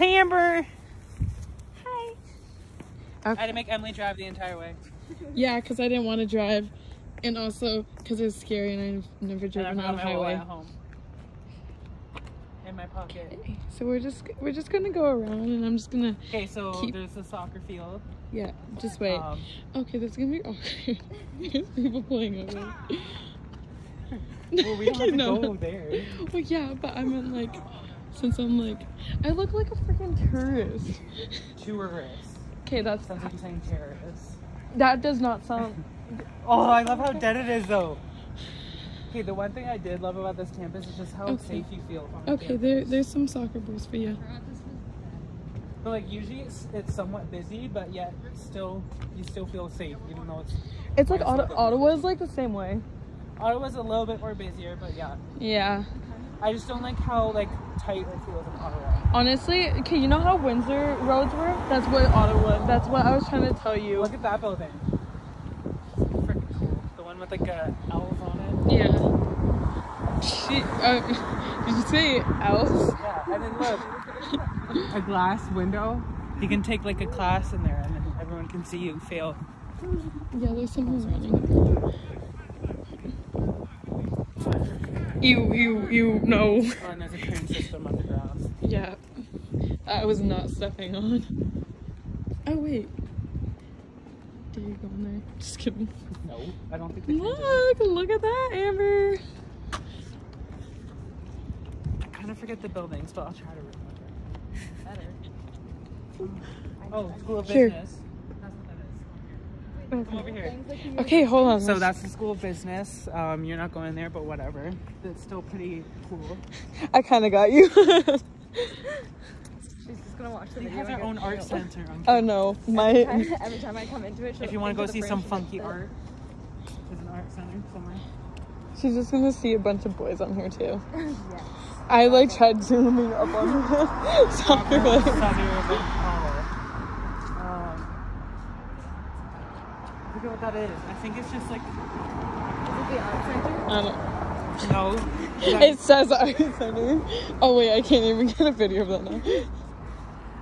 Hey, Amber. Hi. I had to make Emily drive the entire way. Yeah, because I didn't want to drive, and also because it was scary and I've never And I driven on forgot a my wallet highway. at home. In my pocket. So we're just we're just gonna go around, and I'm just gonna Okay, so Keep- there's a soccer field. yeah, just wait. Um, okay, that's gonna be awkward. There's people playing over. well, we don't have to No. go there. Well, yeah, but I meant like, since I'm like, I look like a freaking tourist. Tourists. Okay, that's Sounds like you're saying terrorists. that does not sound. Oh, I love how dead it is though. Okay, the one thing I did love about this campus is just how Okay. safe you feel. on Okay, campus. there there's some soccer balls for you. But like usually it's, it's somewhat busy, but yet still you still feel safe even though it's It's like Ottawa, the- Ottawa's like the same way. Ottawa's a little bit more busier, but yeah. Yeah. I just don't like how like tight it feels in Ottawa. Honestly, okay, you know how Windsor roads were? That's what Ottawa. That's what I was trying to tell you. Look at that building. Freaking cool. The one with like uh, owls on it. Yeah. She. Uh, did you say else? Yeah, and then look, a glass window. You can take like a class in there, and then everyone can see you fail. Yeah, there's someone running. You, you, you, no. Oh, and there's a train system underground. Yeah. I was not stepping on. Oh, wait. Did you go in there? Just kidding. No, I don't think they can. do. Look, look at that, Amber. I kind of forget the buildings, but I'll try to remember. Better. Oh, School of Here. Business. That's what that is. Come over here. Okay, hold on. So that's the School of Business. Um, you're not going there, but whatever. It's still pretty cool. I kind of got you. She's just gonna watch the They video. have their and own art thrilled. center. On oh no, Every my. time, every time I come into it, If you want to go see some funky art, there's an art center somewhere. She's just gonna see a bunch of boys on here too. Yes. I like tried zooming up on the soccer Southern leg. Hollow. Um, I forget what that is. I think it's just like Is it the art center? I don't. no. It says art center. Oh wait, I can't even get a video of that now.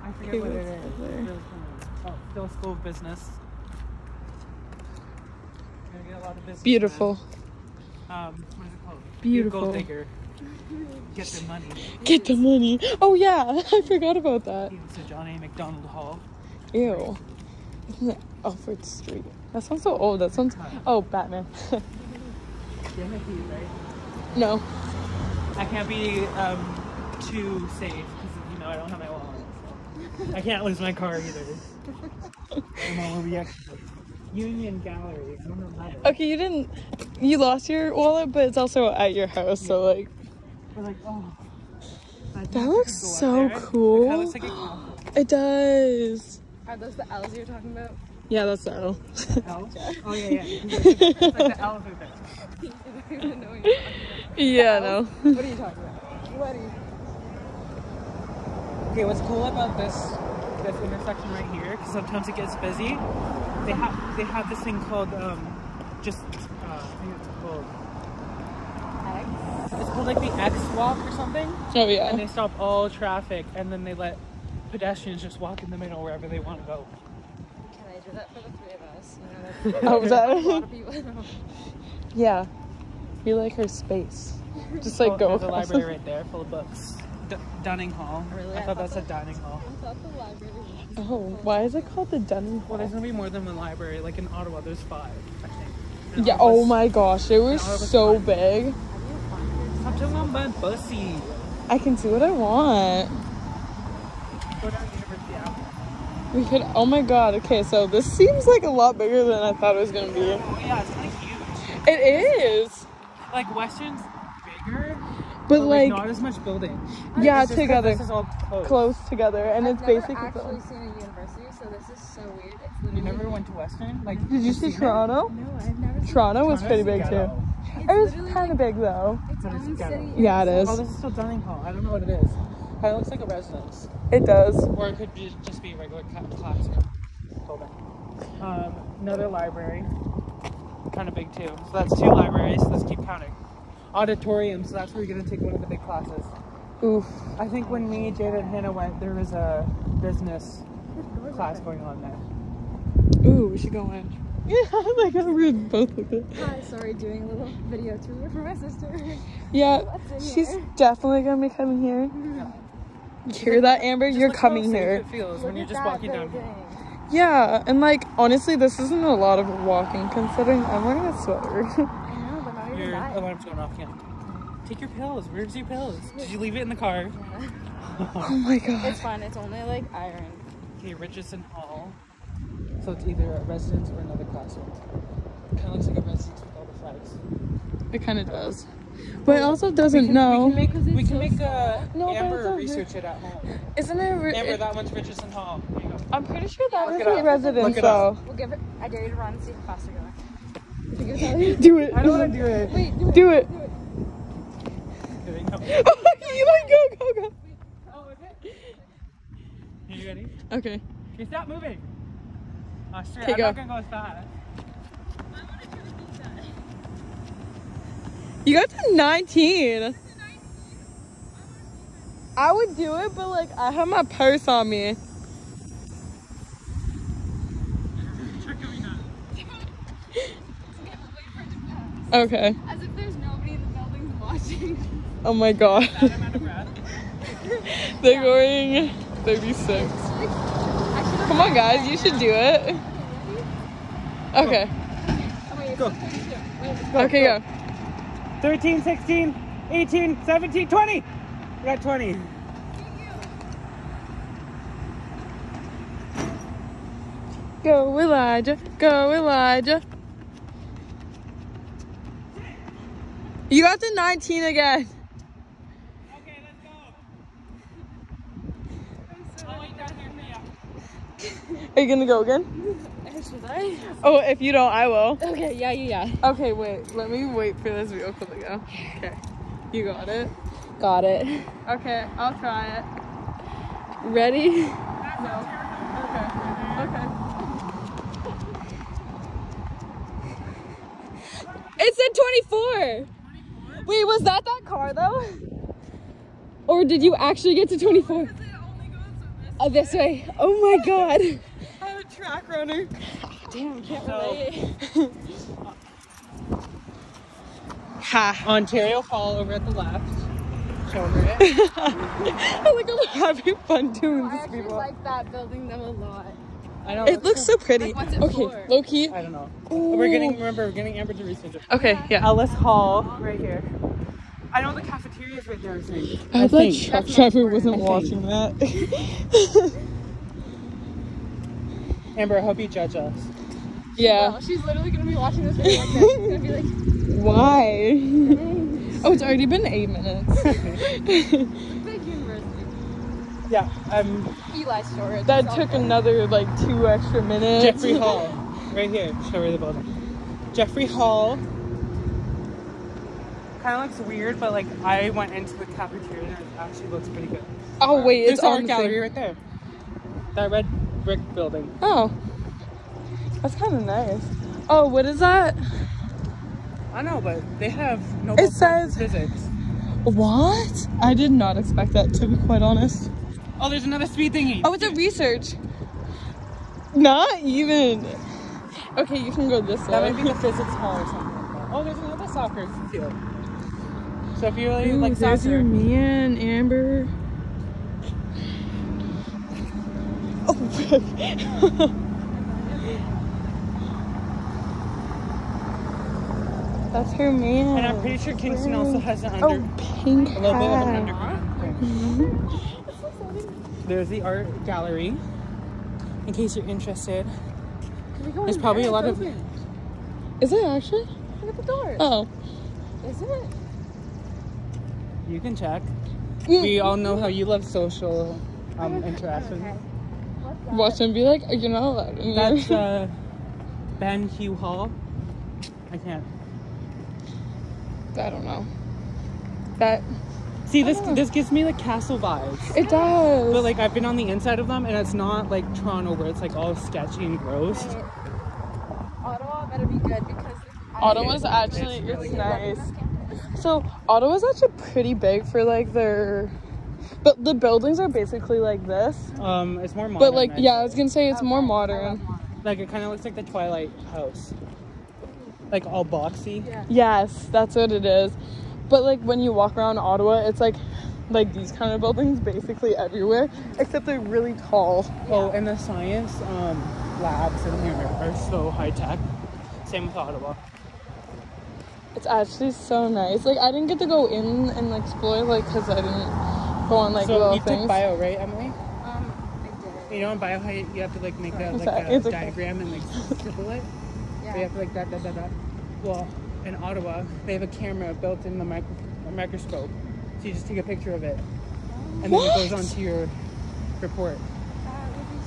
I forget Okay, what it is. there? Oh, still School of Business. Gonna get a lot of business. Beautiful. Um, what is it called? Beautiful. Gold digger. Get the money. Get the money. Oh yeah, I forgot about that. It's a John A. MacDonald Hall. Ew. Isn't it Alfred Street? That sounds so old. That sounds. Oh, Batman. Damn it, right? no. I can't be um, too safe because you know I don't have my wallet. so. I can't lose my car either. I'm all over the. Union Gallery. I don't know that. Okay, you didn't. You lost your wallet, but it's also at your house, so like. We're like, oh. That looks could go up so there. It cool. looks like a. It does. Are those the L's you're talking about? Yeah, that's the L. L? Oh yeah, yeah. It's like the elephant. I don't even know what you're talking yeah, no. What are you talking about? What are you? Okay, what's cool about this this intersection right here? Because sometimes it gets busy. They have they have this thing called um, just uh, I think it's called Eggs? it's called like the X walk or something. Oh yeah. And they stop all traffic and then they let pedestrians just walk in the middle wherever they want to go. Can that for the three of us? You know, Oh, was that? a lot of people. yeah. You like her space. Just like Oh, go There's a library right there full of books. D- dining hall. Oh, really? I I thought thought that said dining hall. I thought the library was. Oh, why is it called the Dunning Well, there's gonna be more than one library. Like in Ottawa, there's five. I think. In Yeah. Ottawa's- Oh my gosh, it was No, it was so fun. big. Have you wandered? Stop telling me I'm bussy. I can see what I want. Go down University Avenue. We could. Oh my god. Okay, so this seems like a lot bigger than I thought it was gonna be. Oh yeah, it's kind of huge. It is, Like Western's bigger, but like, like not as much building. yeah, It's together, This is all close. close together, and I've it's never basically. actually seen a university, so this is so weird. It's You never went to Western? Like, Did you see seen it? Toronto? No, I've never. Seen Toronto was pretty big too. It's It was kind of like big though. its But it's city. Yeah, it oh, is. Oh, this is still dining hall. I don't know what it is. Kind of looks like a residence, It does. or it could be, just be a regular ca- classroom building. Um, another library, kind of big too. So that's two libraries. Let's keep counting. Auditorium. So that's where you're gonna take one of the big classes. Oof. I think when me, Jada, and Hannah went, there was a business class going on there. Ooh, we should go in. Yeah, like we both looked at. Hi, sorry, doing a little video tour for my sister. Yeah, she's definitely gonna be coming here. You hear that, Amber? Just You're look coming here. It feels when you're just walking down. building. Yeah, and like honestly, this isn't a lot of walking considering I'm wearing a sweater. I know, but not even Your that. alarm's going off again. Take your pills. Where's your pills? Did you leave it in the car? oh my god. It's fine. It's only like iron. Okay, Richardson Hall. So it's either a residence or another classroom. Kind of looks like a residence with all the flags. It kind of does, but it also doesn't know. We can make, we can make uh, No, but it's Amber research it at home. Isn't it? Re- Amber, it- that one's Richardson Hall. There you go. I'm pretty sure that Look was it a up. residence Look though. We'll give it. I dare you to run and see how fast you're going. It's how Do it. I don't want to do it. Wait, do it. Do it. Do it. Kidding. No. you like go go go. Oh, okay. You ready? Okay. Okay, stop moving. Oh, shit. Okay, I'm go. not gonna go as fast. You got to 19. I would do it, but like I have my purse on me. Okay. As if there's nobody in the building watching. Oh my god. I'm out of breath. They're going 36. Come on, guys, you should do it. Okay. Go. Okay, go. 13, 16, 18, 17, 20. We got 20. Go, Elijah. Go, Elijah. You got to 19 again. Okay, let's go. I'll wait down here for you. Are you gonna go again? Should I? Oh, if you don't, I will. Okay, yeah, yeah, yeah. Okay, wait. Let me wait for this vehicle to go. Okay. You got it. Got it. Okay, I'll try it. Ready? No. Okay. Okay. It said 24. Wait, was that that car though? Or did you actually get to 24? Oh, this uh, way. Oh my god. I'm a track runner. Damn, can't So- relate. Ha. Ontario Hall over at the left. Show it. I like I'm having fun doing I this actually people. like that building them a lot. I know. It looks so pretty. Like, what's it okay, for? low key. I don't know. We're getting, remember, we're getting Amber to research it. Okay, yeah. Ellis Hall, right here. I know the cafeteria's right there, I think. I hope that think. truck driver wasn't I think. watching that. Amber, I hope you judge us. yeah. Well, she's literally gonna be watching this video like that. She's gonna be like, Why? oh, it's already been eight minutes. big university. Yeah, um, Eli storage. that took all- another like two extra minutes. Jeffery Hall, right here. Show her the building. Jeffery Hall. Kind of looks weird, but like I went into the cafeteria and it actually looks pretty good. Oh wait, There's it's the art on the gallery thing. right there. That red brick building. Oh, that's kind of nice. Oh, what is that? I know, but they have no. It says- physics. What? I did not expect that to be quite honest. Oh, there's another speed thingy. Oh, it's a research. Not even. Okay, you can go this That way. That might be the physics hall or something like that. Oh, there's another soccer field. So if you really Ooh, like there's your man, Amber. Oh, That's her man. and I'm pretty sure Kingston also has an under, Oh, pink a little bit of an hat. underground. There's the art gallery. In case you're interested, Can we go there's probably a lot of. Is it actually? Look at the door. Oh. Is it? You can check. We all know how you love social um, interaction. Okay. What's that? Watch him be like, "Oh, you're not allowed in here." That's uh, Ben Hugh Hall. I can't. I don't know. That See, this this gives me like castle vibes. it does. But like I've been on the inside of them, and it's not like Toronto where it's like all sketchy and gross. Right. Ottawa better be good because Ottawa's actually It's really it's nice. So Ottawa's actually pretty big for like their But the buildings are basically like this. Um, it's more modern. But like, yeah, I was gonna say it's more modern. Like it kind of looks like the Twilight house. Like all boxy. Yes, that's what it is. But like when you walk around Ottawa, it's like like these kind of buildings basically everywhere, except they're really tall. Oh, and the science um, labs in here are so high tech. Same with Ottawa. It's actually so nice. Like I didn't get to go in and explore like because I didn't go on like so little you things. took bio, right, Emily? Um, I did. You know, in bio, how you you have to like make that like a It's okay. diagram and like scribble it. Yeah. So you have to like that, that, that, that. Well, in Ottawa, they have a camera built in the micro- a microscope, so you just take a picture of it, and then What? it goes onto your report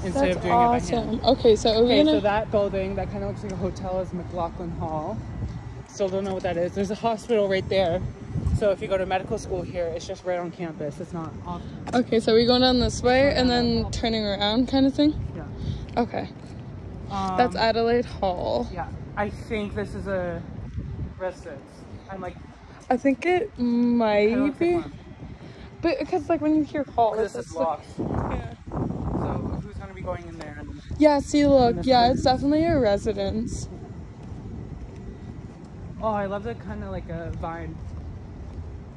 instead That's of doing it by hand. awesome. Okay, so Okay, gonna. so that building that kind of looks like a hotel is McLaughlin Hall. Still don't know what that is. There's a hospital right there. So if you go to medical school here, it's just right on campus. It's not off. Okay, so we're going down this way and then turning around, kind of thing. Yeah. Okay, Um, that's Adelaide Hall. Yeah, I think this is a residence. I'm like, I think it might be, but because like when you hear hall, This it's is just like- locked. yeah. So who's gonna be going in there? And Yeah, see, look, yeah, way. it's definitely a residence. oh, I love the kind of like a vine.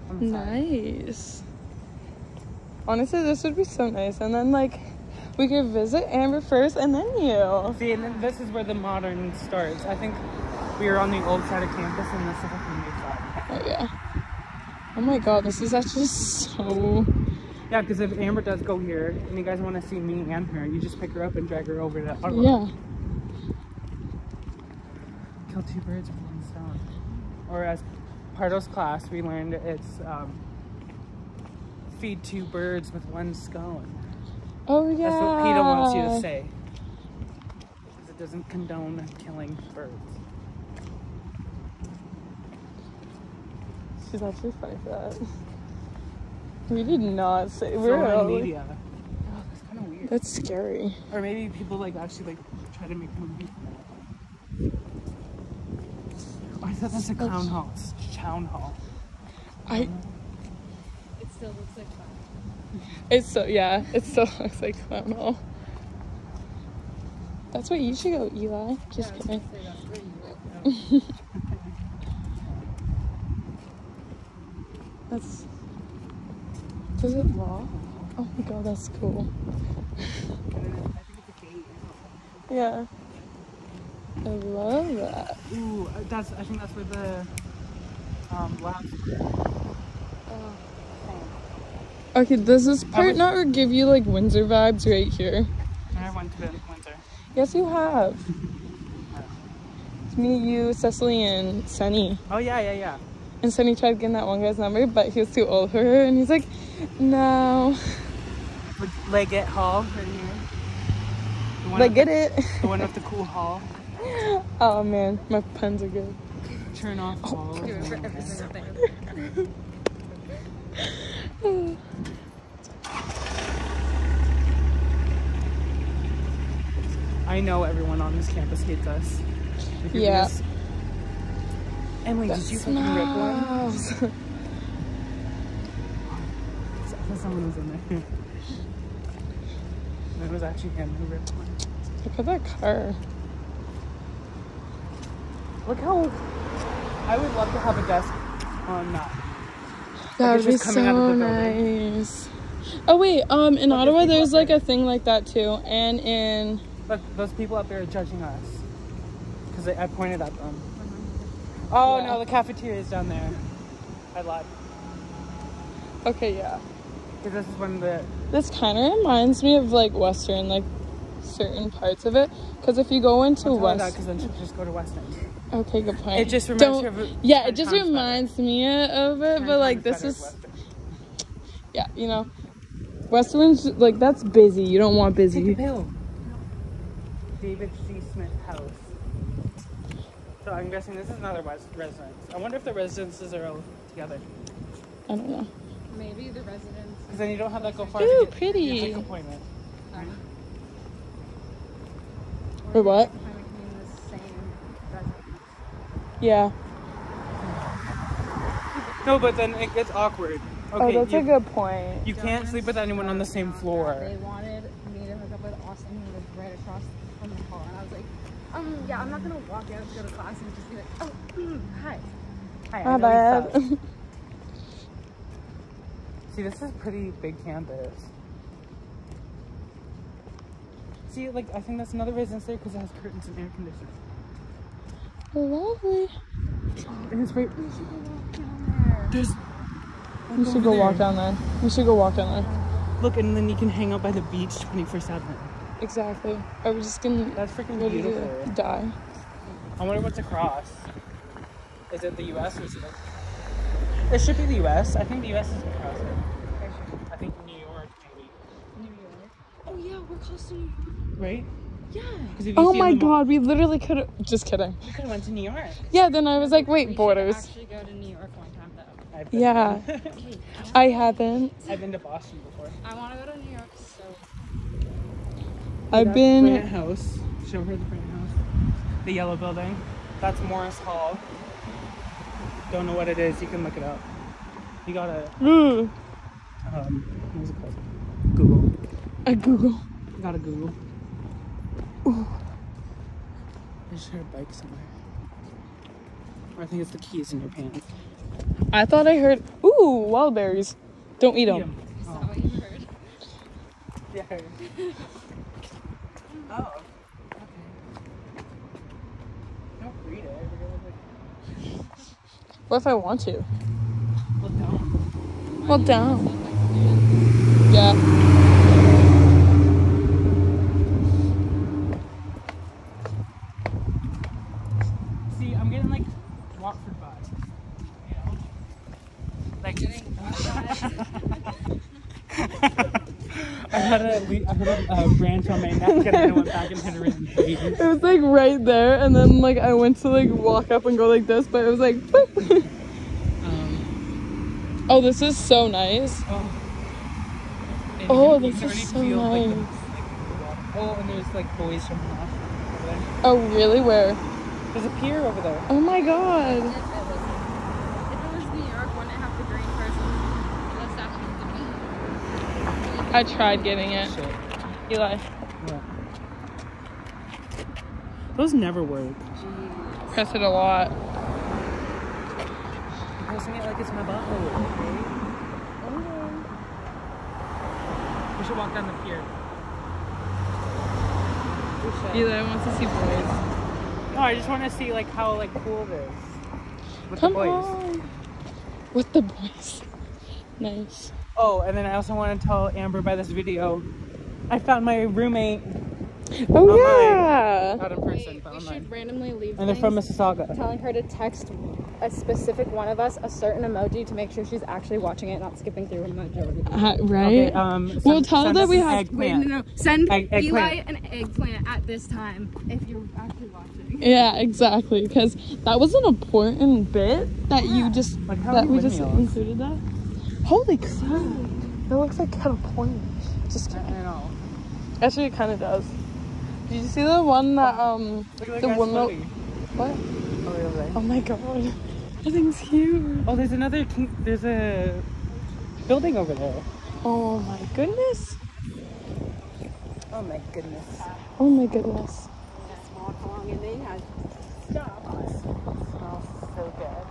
On the side. Nice. Honestly, this would be so nice, and then like we could visit Amber first, and then you. See, and then this is where the modern starts. I think we are on the old side of campus, and this is like the new side. Oh yeah. Oh my god, this is actually so. Yeah, because if Amber does go here, and you guys want to see me and her, you just pick her up and drag her over to Ottawa. Yeah. Kill two birds with one stone. Or as Pardo's class, we learned it's um, feed two birds with one scone. Oh yeah. That's what PETA wants you to say. Because it doesn't condone killing birds. She's actually funny for that. We did not say So we're in all- media. Oh, that's kind of weird. That's scary. Or maybe people like actually like try to make movies. Oh, I thought that's a clown hall. It's town hall. I. It still looks like fun. It's so yeah. It still looks like clown hall. That's where you should go, Eli. Just Yeah, kidding. gonna that's where you would. That's. Does it lock? Oh my god, that's cool. And then I think it's a gate. Yeah. I love that. Ooh, uh, that's. I think that's where the um, labs. Okay, does this part was- not give you like Windsor vibes right here? I went to Windsor. Yes, you have. It's me, you, Cecily, and Sunny. Oh yeah, yeah, yeah. And Sunny tried getting that one guy's number, but he was too old for her, and he's like, no. Leggett Hall right here. The one Like, get it? The one with the cool hall. Oh man, my puns are good. Turn off Oh, hall. Do it for every single thing. I know everyone on this campus hates us. Yeah. Emily, did you fucking rip one? Smells. I thought someone was in there. It was actually him who ripped one. Look at that car. Look how. I would love to have a desk on that. That would be just coming out of so nice. Oh wait, um, in Ottawa there's people there's up like there. a thing like that too, and in But those people up there are judging us. Because I, I pointed at them. Oh Yeah. no, the cafeteria is down there. I lied. okay, yeah. Because this is when the. This kind of reminds me of like Western, like certain parts of it. Because if you go into I'll tell her that West, because then just go to Western. Okay, good point. It just reminds Don't- of it Yeah, it just times better. reminds me of it, but like this is Western. yeah, you know, Western's like that's busy. You don't want Take a busy. pill. David C. Smith House. So I'm guessing this is another res- residence. I wonder if the residences are all together. I don't know. Maybe the residents. Because then you don't have that go far Ooh, to get pretty. your dick appointment. Um, Or what? Kind of in the same residence. Yeah. No, but then it gets awkward. Okay, oh, that's you, a good point. You can't sleep with anyone on the same floor. They wanted me to hook up with Austin, who lives right across from the hall, and I was like, um, yeah, I'm not gonna walk out to go to class and just be like, oh, mm, hi. Hi, I My know bad. See, this is pretty big campus. See, like, I think that's another reason it's there because it has curtains and air conditioning. Lovely. It's right. There's. We should go walk down there. We should go walk down there. Look, and then you can hang out by the beach 24 7. Exactly. Are we just gonna That's freaking beautiful. die? I wonder what's across. Is it the US or is it? It should be the US. I think the US is across it. I think New York, maybe. New York? Oh yeah, we're close to New York. Right? Yeah. If you Oh see my on god, we literally could have. Just kidding. You could have went to New York. Yeah, then I was like, wait, should borders. actually go to New York one time though. I've been Yeah. there. Okay. I haven't. I've been to Boston before. I want to go to New York so. I've Grant been. House. Show her the Grant House. The yellow building. That's Morris Hall. Don't know what it is. You can look it up. You gotta Ooh, um, what was it called? Google. I Google. You gotta Google. Ooh. heard a bike somewhere. Or I think it's the keys in your pants. I thought I heard. Ooh, wild berries. Don't eat Eat them. 'em. Is Oh. that what you heard? Yeah. oh. Okay. Don't read it. You're gonna, like, What if I want to? Look down. Well, down. Yeah. See, I'm getting like Watford vibes. You know? Like I had a, I had a uh, branch on my neck and then I went back and hit a random tree. It was like right there, and then like I went to like walk up and go like this, but it was like. Um, oh, this is so nice. oh. Oh, this is so feel, like, the- nice. like, the- oh, and there's like boys off over. Oh, really? Where? There's a pier over there. Oh my god. If it was, if it was New York, wouldn't it have the green person? The statue of the I tried getting it. Shit. Eli. Yeah. Those never work. Press it a lot. I'm pressing it like it's my butthole. Okay? Mm-hmm. We should walk down the pier. Eli wants to see boys. No, I just want to see like how like cool this. with Come the boys. on. With the boys. Nice. Oh, and then I also want to tell Amber by this video. I found my roommate, Oh Online. yeah. not in person, Wait, but we online, should randomly leave and they're from Mississauga. telling her to text a specific one of us a certain emoji to make sure she's actually watching it, not skipping through a majority. Uh, right? Okay, um, We'll tell her that we have- eggplant. Wait, no, no. Send Egg- Eli eggplant. an eggplant at this time if you're actually watching. Yeah, exactly. Because that was an important bit that you just Like how that we just windmills? included that. Holy crap! That looks like kind of point. Just I, I kidding. know. Actually, it kind of does. Did you see the one that um? Look at The guy windmill- floating. What? Oh, wait, over. Oh my god, that thing's huge. Oh, there's another. King, there's a building over there. Oh my goodness. Oh my goodness. Oh my goodness. Walk along and they had smells so good.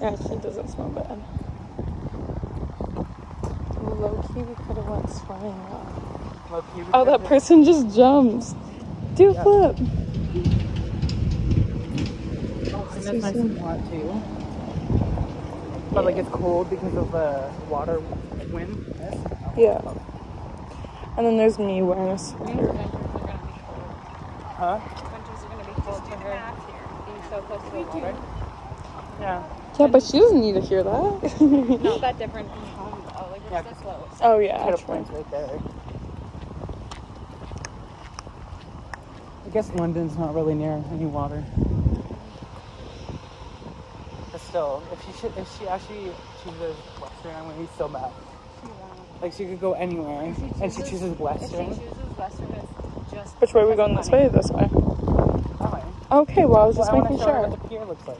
Yeah, actually, doesn't smell bad. Low key, we could have went swimming. Low key, Oh, that could've- person just jumps. Do a Yeah. flip. And that's nice and hot too. But like it's cold because of the water wind. Yes. Yeah. And then there's me wearing a sweater. Huh? Winters are gonna be cold for her being so close to the water. Yeah. Yeah, but she doesn't need to hear that. Not that different from home though. Like we're Yeah. so close. oh yeah, Could have actually. points right there. I guess London's not really near any water. But still, if she should, if she actually chooses Western, I'm gonna be so mad. Like she could go anywhere, and she chooses If she Western. chooses Western, it's just Which way are we because going? of This money. way or this way? That way. Okay, well I was Well, just I want making to show her sure. what the pier looks like.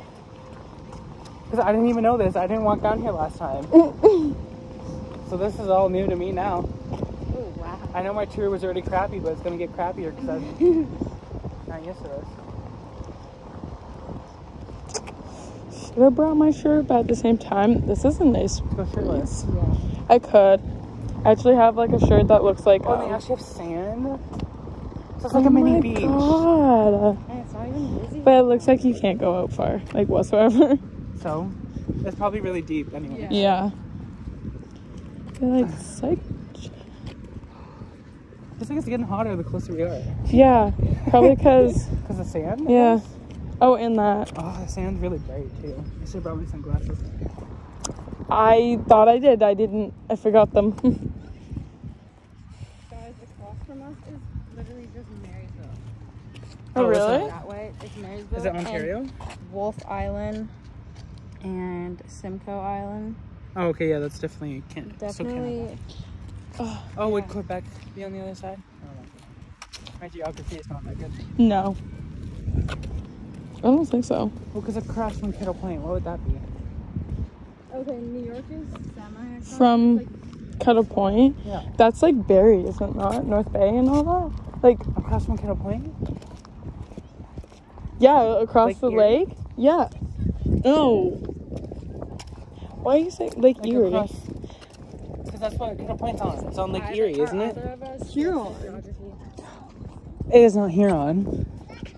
Because I didn't even know this. I didn't walk down here last time. so this is all new to me now. Oh wow. I know my tour was already crappy, but it's gonna get crappier because I'm not used to this. Should have brought my shirt, but at the same time, this is a nice go shirtless. I could. I actually have like a shirt that looks like. Oh, they um, actually have sand. So it's like oh a mini my beach. God. And it's not even busy. But it looks like you can't go out far, like whatsoever. So it's probably really deep anyway. yeah. They're like psych. It's like it's getting hotter the closer we are. Yeah, probably because. Because the sand? Yeah. guess? Oh, and that. Oh, the sand's really bright too. I should have brought my sunglasses. I thought I did. I didn't. I forgot them. Guys, across from us is literally just Marysville. oh, Oh, is really? That way, it's Marysville. Is it Ontario? Wolfe Island and Simcoe Island. Oh, okay, yeah, that's definitely Can- so Definitely. Canada. Oh, oh would Quebec be on the other side? I don't know. My geography is not that good. No. I don't think so. Well, because across from Kettle Plain, what would that be? Okay, New York is semi. From like- Kettle Point. Yeah. That's like Barrie, isn't it not? North Bay and all that? Like, Across from Kettle Point? yeah, across Lake the Erie? lake. Yeah. No. Why are you saying Lake Like Erie? Because that's what Kettle Plain's on. It's on Lake Either- Erie, isn't it? either of Huron. It is not Huron.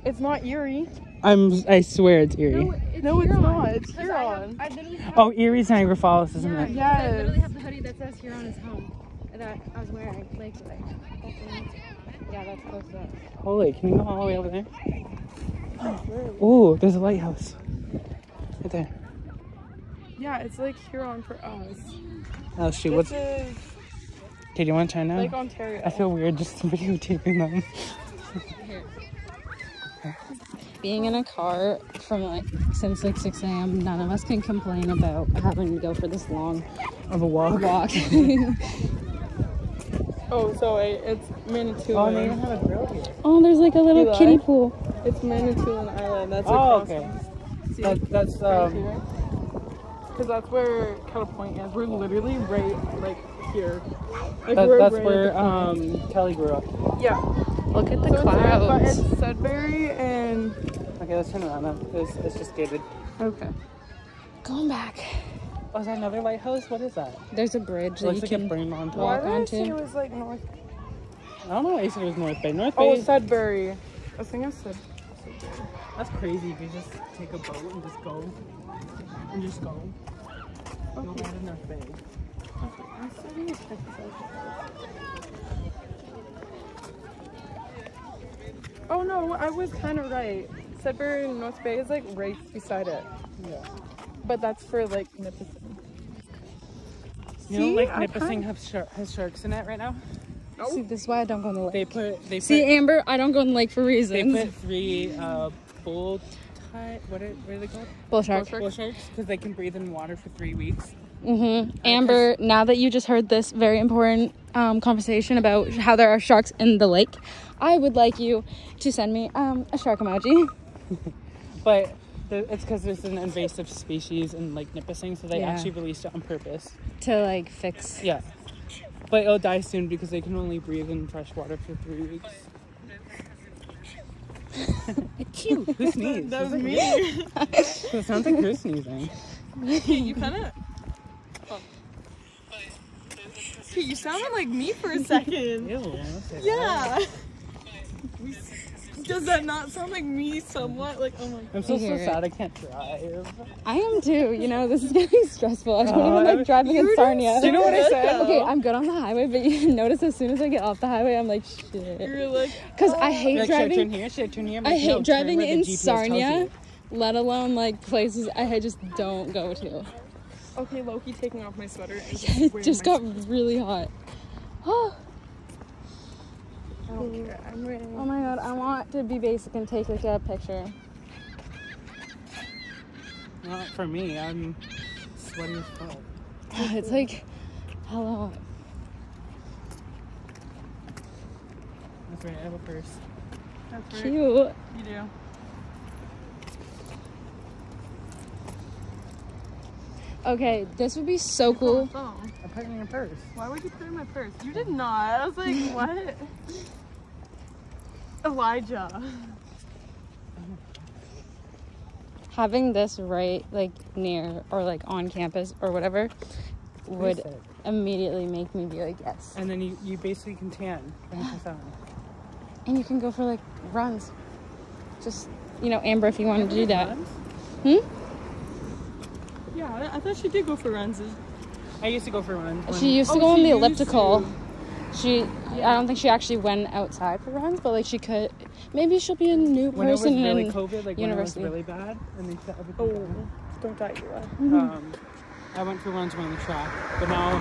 It's not Erie. I'm. I swear it's Erie. No, it's No, it's Huron. not. It's 'Cause I have- I have, Oh, Erie's Niagara Falls, isn't yeah, it? because I literally have the hoodie that says Huron is home that I was wearing. Like, like that's yeah, that's close to us. Holy, can you go all the way over there? Oh, there's a lighthouse. Right there. Yeah, it's like Huron for us. Oh shoot, This what's is Okay, do you want to try now? Lake Ontario. I feel weird just videotaping them. Being in a car from like since like 6 a.m., none of us can complain about having to go for this long Of a walk. walk. Oh, so wait, it's Manitoulin. Oh, they have a grill here. oh, there's like a little You kiddie pool. It's Manitoulin Island. That's Oh, across. okay. See, That, that's right um. Here. Because that's where Kettle Point is. We're literally right, like here. Like, That, we're that's right where at the point. um Kelly grew up. Yeah. Look at the So it's, right- but it's Sudbury and. Okay, let's turn around now. It's, it's just gated. Okay. Going back. Oh, is that another lighthouse? What is that? There's a bridge It that you like can. a brain on Why top. did I onto. it was like north? I don't know why you said it was North Bay. North Bay. Oh, Sudbury. I was think I said. That's crazy if you just take a boat and just go. And just go. Go right to North Bay. I said it was Texas. Oh no, I was kind of right. Sudbury North Bay is like right beside it. Yeah. But that's for like Nipissing. You know, See, like I Nipissing have shar- has sharks in it right now. See, this is why I don't go in the lake. They put they put See, Amber, I don't go in the lake for reasons. they put three uh bull what are what are they called? Bull shark. Bull sharks because they can breathe in water for three weeks. Mm-hmm. Amber, now that you just heard this very important um, conversation about how there are sharks in the lake, I would like you to send me um, a shark emoji. But the, it's because there's an invasive species in Lake Nipissing, so they Yeah. actually released it on purpose. to like fix. Yeah. But it'll die soon because they can only breathe in fresh water for three weeks. Cute. Who sneezed? That was me. It sounds like her sneezing. you kind of. Okay, you sounded like me for a second. Ew, it. Yeah. Does that not sound like me somewhat? Like, oh my god. I'm so, so sad I can't drive. I am too. You know, this is getting stressful. I don't Oh, even like driving in you were doing Sarnia. so You know what I said? though. Okay, I'm good on the highway, but you notice as soon as I get off the highway, I'm like, shit. Oh. You're like, Because I hate Like, should I turn driving. here? Should I turn here? I'm I hate no, driving in Sarnia, let alone like places I just don't go to. okay, Loki taking off my sweater. And just It just my got really hot. Oh, I don't care. I'm ready. oh my god, I want to be basic and take like a picture. Not for me. I'm sweaty as fuck. It's like, hello. That's right. I have a purse. That's right. Cute. You do. Okay, this would be so cool. Phone. I put it in your purse. Why would you put it in my purse? You did not. I was like, what? Elijah. Having this right like near or like on campus or whatever would Sick. immediately make me be like yes. And then you, you basically can tan 24/7. And you can go for like runs. Just you know, Amber, if you wanted to do that. Runs? Hmm? Yeah, I, I thought she did go for runs. I used to go for runs. when- She used to Oh, go on the elliptical. to. She, I don't think she actually went outside for runs, but like she could. Maybe she'll be a new when it was person really in COVID, like university. when it was really bad, and they shut everything Oh, down. don't die, Ela. Um, I went for runs around the track, but now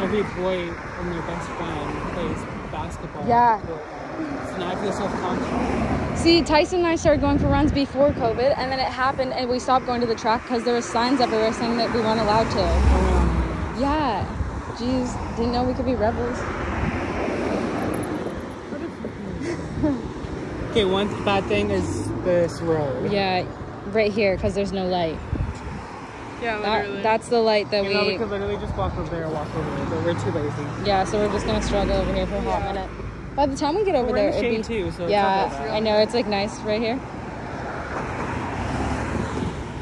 every boy and their best friend plays basketball. Yeah. So now I feel self-conscious. See, Tyson and I started going for runs before COVID, and then it happened, and we stopped going to the track because there were signs everywhere saying that we weren't allowed to. Um, Yeah. Jeez, didn't know we could be rebels. okay, one bad thing is this road. Yeah, right here because there's no light. Yeah, That, literally. that's the light that You know, we we. could literally just walk over there or walk over there, but we're too lazy. Yeah, so we're just gonna struggle over here for a hot minute. By the time we get over there, it'd be. too, so it's yeah, not that bad. I know it's like nice right here.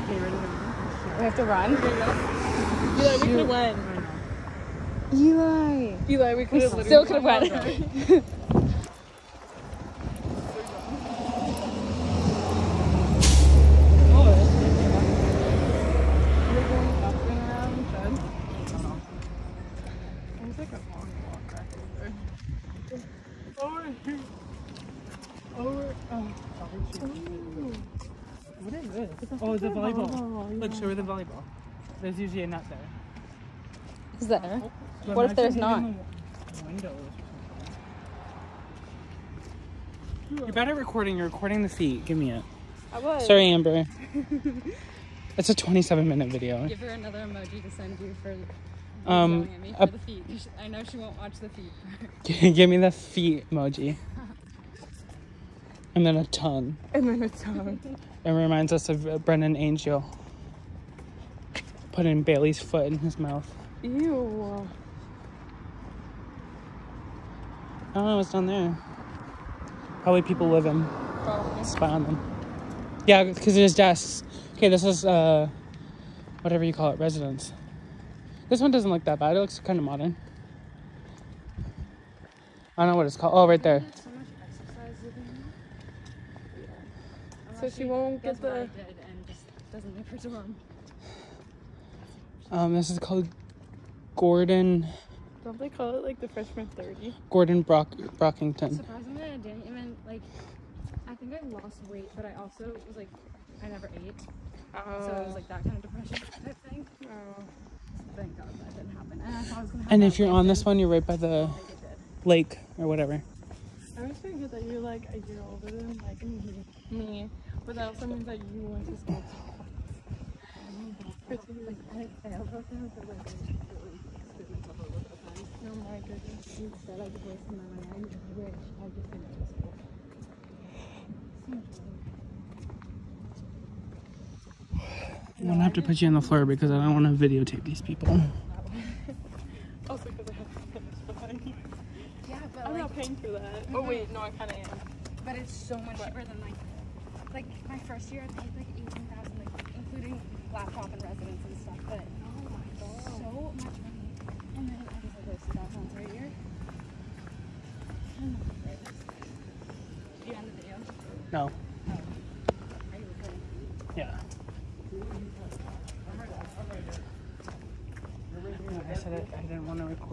Okay, ready to We have to run. Eli, we could have went. Eli. Eli, we could have Still could have went. What is this? Oh, it's a volleyball. Look, show her the volleyball. There's usually a nut there. Is there? But What if there's imagine hitting the windows or something. You're better recording. You're recording the feet. Give me it. I was. Sorry, Amber. it's a 27 minute video. Give her another emoji to send you for Um, a- the feet. I know she won't watch the feet. Give me the feet emoji. And then a tongue. And then a tongue. It reminds us of Brendan Angel putting Bailey's foot in his mouth. Ew. I don't know what's down there. Probably people living. Spy on them. Yeah, because there's desks. Okay, this is uh, whatever you call it, residence. This one doesn't look that bad. It looks kind of modern. I don't know what it's called. Oh, right there. So she won't get the. doesn't leave her dorm. Um, this is called Gordon Don't they call it like the freshman 30? Gordon Brock Brockington. Surprisingly, I didn't even like. I think I lost weight, but I also was like, I never ate, so it was like that kind of depression type thing. oh. Thank God that didn't happen. And I thought I was gonna have And if you're on this one, you're right by the Like lake or whatever. I always forget that you're like a year older than like me. But that also means that you went to school. For two years. I failed both of them, but like, I was really screwed myself over both times. My goodness. Instead, I just wasted my money. I wish I just didn't go to school. I'm gonna have to put you on the floor because I don't want to videotape these people. Also because I have to finish Yeah, but I'm like, not paying for that. Oh wait, no, I kind of am. but it's so much cheaper than like, like my first year I paid like eighteen thousand, like including laptop and residence and stuff. But oh my god, so much money. And then I just like wasted that once right here. Do you end the video? No. Are you recording? Yeah. I said I, I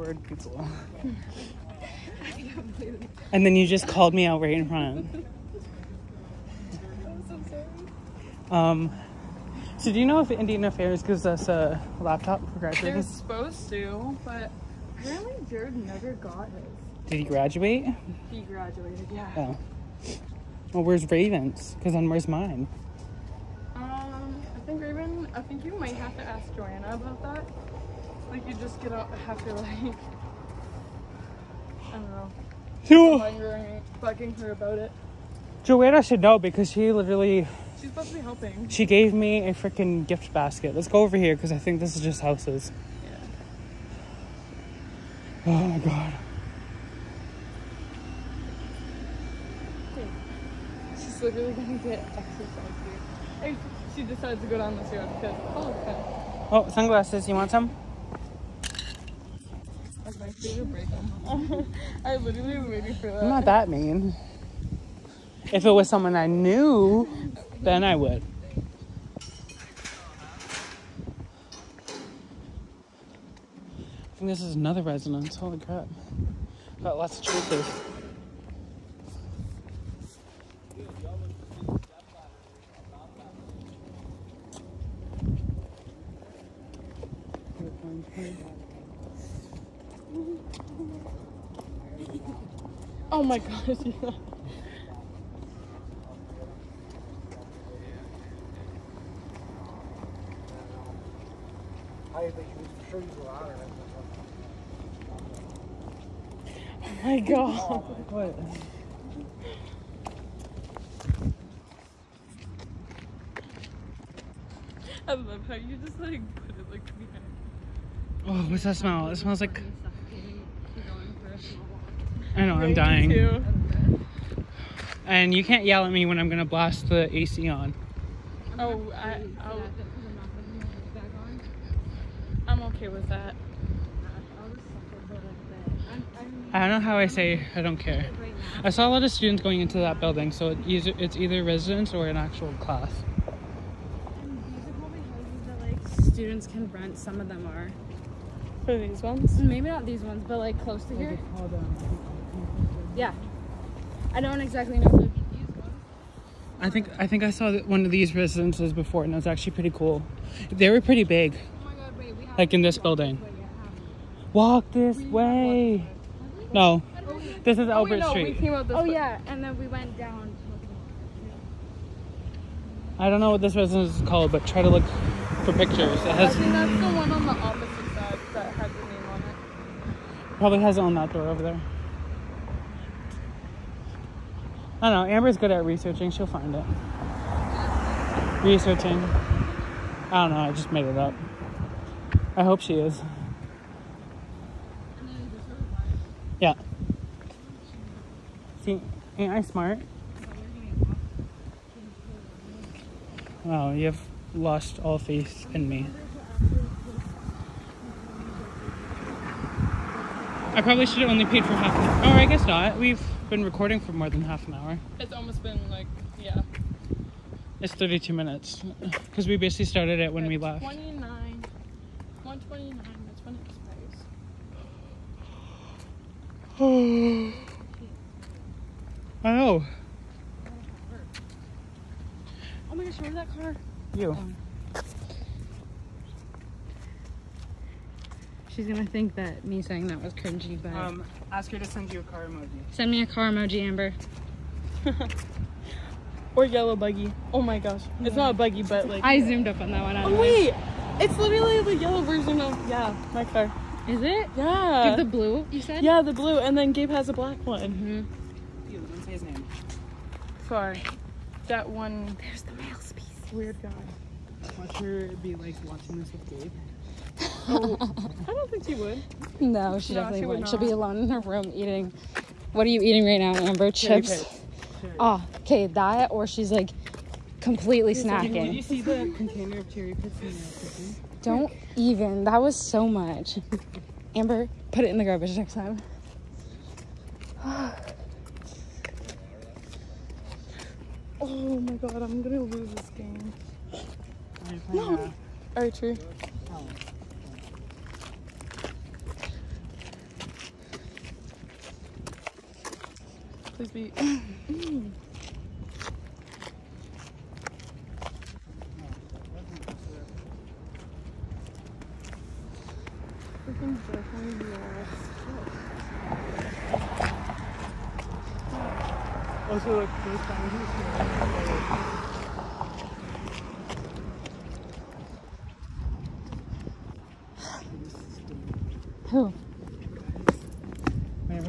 didn't want to record people. and then you just called me out right in front. I'm so. Um, so do you know if Indian Affairs gives us a laptop for graduation? They're supposed to, but apparently Jared never got his. Did he graduate? He graduated, yeah. Oh. Well, where's Ravens? Because then where's mine? Um, I think Raven, I think you might have to ask Joanna about that. Like, you just get out, to like, I don't know, Jo- bugging, bugging her about it. Joanna should know because she literally She's supposed to be helping. She gave me a freaking gift basket. Let's go over here because I think this is just houses. Oh my god. She's literally gonna get exercise here. She decides to go down this road because oh okay. Oh, sunglasses. You want some? That's my favorite break. I literally waiting for that. I'm not that mean. If it was someone I knew, then I would. I think this is another residence. Holy crap. Got lots of choices. Oh my gosh. Yeah. Oh my god. What? I love how you just like put it like behind. Oh, what's that smell? It smells like. I know, I'm dying. too. And you can't yell at me when I'm gonna blast the AC on. Oh, I, I'll, I'm okay with that. I don't know how I say I don't care. I saw a lot of students going into that building, so it either, it's either residence or an actual class. These are probably houses that like students can rent. Some of them are. For these ones? Maybe not these ones, but like close to here. Yeah. I don't exactly know. The, I think I think I saw one of these residences before, and it was actually pretty cool. They were pretty big, oh my god! Wait, we have. like in this building. Walk this way. No, this is Oh, Albert wait, no, we Street. came out this Oh way. yeah, and then we went down. I don't know what this residence is called, but try to look for pictures. It I has think that's the one on the opposite side that had the name on it. probably has it on that door over there. I don't know. Amber's good at researching. She'll find it. Researching. I don't know. I just made it up. I hope she is. Yeah. See, ain't I smart? Wow, you have lost all faith in me. I probably should have only paid for half. Or oh, I guess not. We've been recording for more than half an hour. It's almost been like, yeah. It's 32 minutes. Because we basically started it when we left. 29. 129, that's when it expires. I know. Oh my gosh, where's that car? You. Oh, She's gonna think that me saying that was cringy, but Um, ask her to send you a car emoji. send me a car emoji, Amber. Or yellow buggy. Oh my gosh. It's not a buggy, but like. I zoomed up on that one. oh wait! It's literally the yellow version of, yeah, my car. Is it? Yeah. the blue, you said? yeah, the blue, and then Gabe has a black one. Mm-hmm. You, don't say his name. Sorry. That one There's the male species. weird guy. Watch her be like watching this with Gabe. I don't think she would. No, she No, definitely she would wouldn't. She'll be alone in her room eating. What are you eating right now, Amber? Chips. Oh, okay, that or she's like completely snacking. Did you see the container of cherry pits in the kitchen? Don't even. That was so much. Amber, put it in the garbage next time. Oh my god, I'm gonna lose this game. Are you playing, uh, Archery. oh. Please be. Freaking. Also, like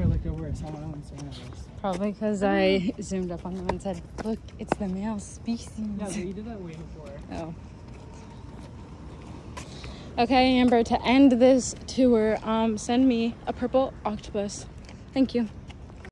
looked over at someone else. and I was- Probably because I zoomed up on them and said, "Look, it's the male species." Yeah, but you did that way before. Oh. Okay, Amber. To end this tour, um, send me a purple octopus. Thank you.